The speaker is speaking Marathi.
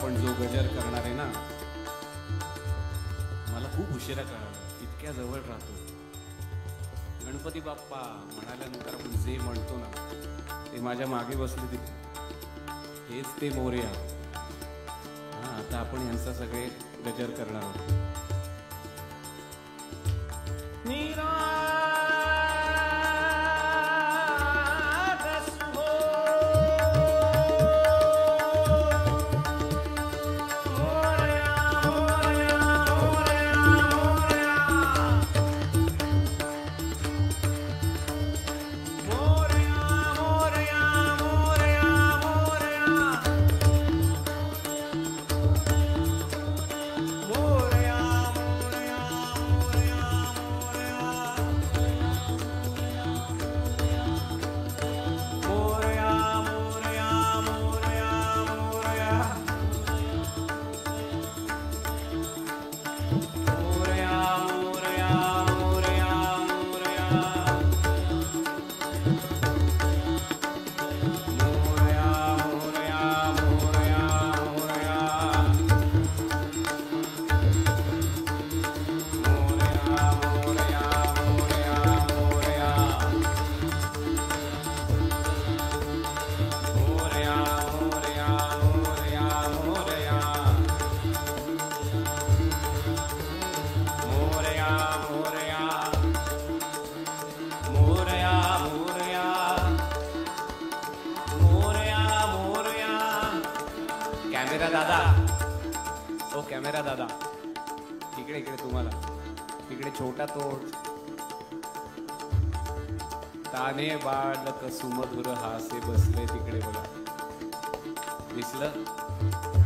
आपण जो गजर करणार आहे ना मला खूप उशिरा कळालं. इतक्या जवळ राहतो. गणपती बाप्पा म्हणाल्यानंतर आपण जे म्हणतो ना ते माझ्या मागे बसले ते. हेच ते मोर्या. हा आता आपण यांचा सगळे गजर करणार आहोत. कॅमेरा दादा. ओ कॅमेरा दादा. इकडे इकडे तुम्हाला. तिकडे छोटा तोड ताने बाळक सुमधुर हासे बसले तिकडे बघा. दिसलं?